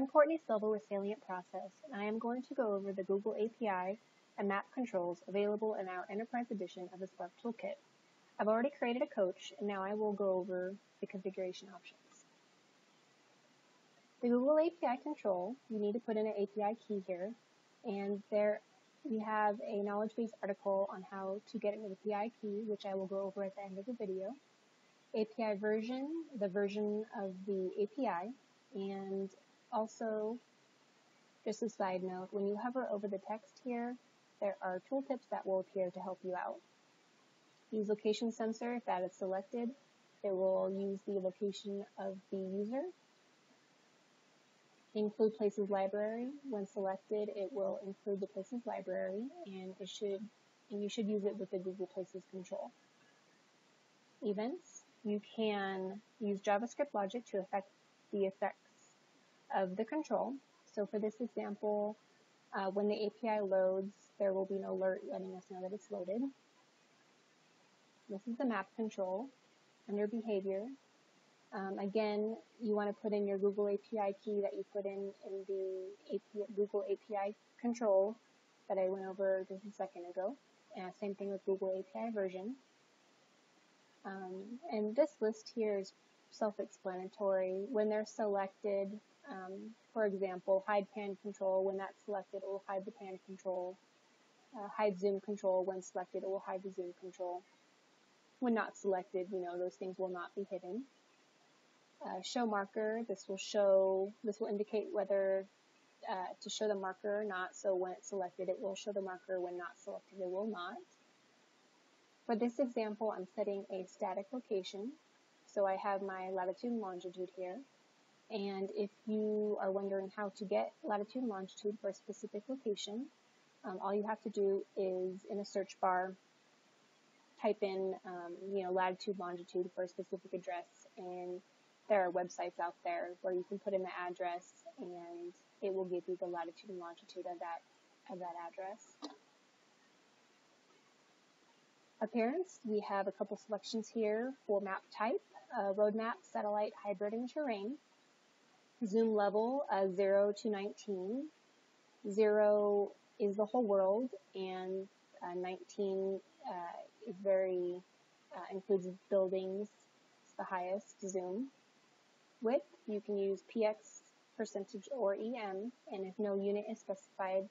I'm Courtney Silva with Salient Process, and I am going to go over the Google API and map controls available in our Enterprise Edition of the Spark Toolkit. I've already created a coach, and now I will go over the configuration options. The Google API control, you need to put in an API key here, and there we have a knowledge base article on how to get an API key, which I will go over at the end of the video. API version, the version of the API, and also, just a side note, when you hover over the text here, there are tooltips that will appear to help you out. Use location sensor, if that is selected, it will use the location of the user. Include places library, when selected, it will include the places library and it should and you should use it with the Google Places control. Events, you can use JavaScript logic to affect the effects of the control. So for this example, uh, when the API loads, there will be an alert letting us know that it's loaded. This is the map control. Under behavior, um, again, you want to put in your Google API key that you put in in the API, Google API control that I went over just a second ago. Uh, same thing with Google API version. Um, and this list here is self-explanatory. When they're selected, um, for example, hide pan control, when that's selected, it will hide the pan control. Uh, hide zoom control, when selected, it will hide the zoom control. When not selected, you know, those things will not be hidden. Uh, show marker, this will show, this will indicate whether uh, to show the marker or not. So when it's selected, it will show the marker. When not selected, it will not. For this example, I'm setting a static location. So I have my latitude and longitude here. And if you are wondering how to get latitude and longitude for a specific location, um, all you have to do is in a search bar, type in, um, you know, latitude, longitude for a specific address, and there are websites out there where you can put in the address, and it will give you the latitude and longitude of that of that address. Appearance, we have a couple selections here for map type, uh, road map, satellite, hybrid, and terrain zoom level uh, 0 to 19. 0 is the whole world, and uh, 19 uh, is very, uh, includes buildings, it's the highest zoom. Width, you can use px percentage or em, and if no unit is specified,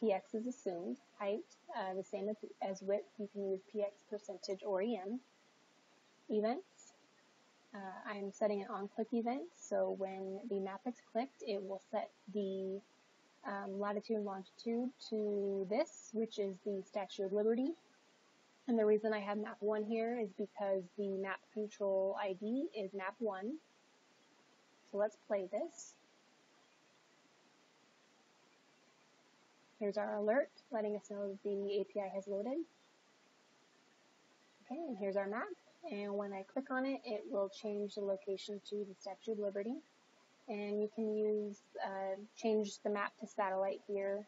px is assumed. Height, uh, the same as, as width, you can use px percentage or em. Events, uh, I'm setting an on-click event, so when the map is clicked, it will set the um, latitude and longitude to this, which is the Statue of Liberty. And the reason I have map 1 here is because the map control ID is map 1. So let's play this. Here's our alert, letting us know that the API has loaded. Okay, and here's our map and when I click on it, it will change the location to the Statue of Liberty. And you can use, uh, change the map to satellite here,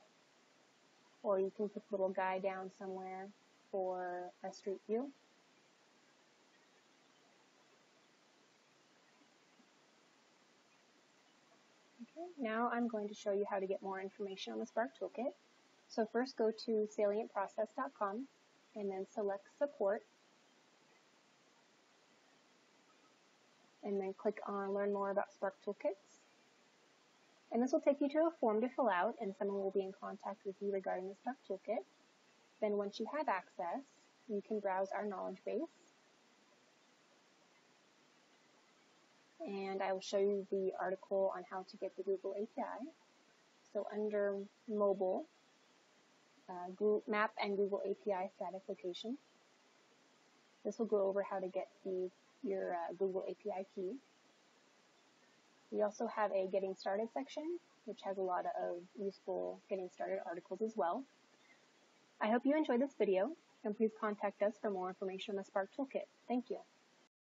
or you can put the little guy down somewhere for a street view. Now I'm going to show you how to get more information on the Spark Toolkit. So first go to salientprocess.com and then select support and then click on Learn More about Spark Toolkits. And this will take you to a form to fill out, and someone will be in contact with you regarding the Spark Toolkit. Then once you have access, you can browse our knowledge base. And I will show you the article on how to get the Google API. So under mobile, uh, Google Map and Google API static location. This will go over how to get the your uh, Google API key. We also have a Getting Started section, which has a lot of useful Getting Started articles as well. I hope you enjoyed this video, and please contact us for more information on the Spark Toolkit. Thank you.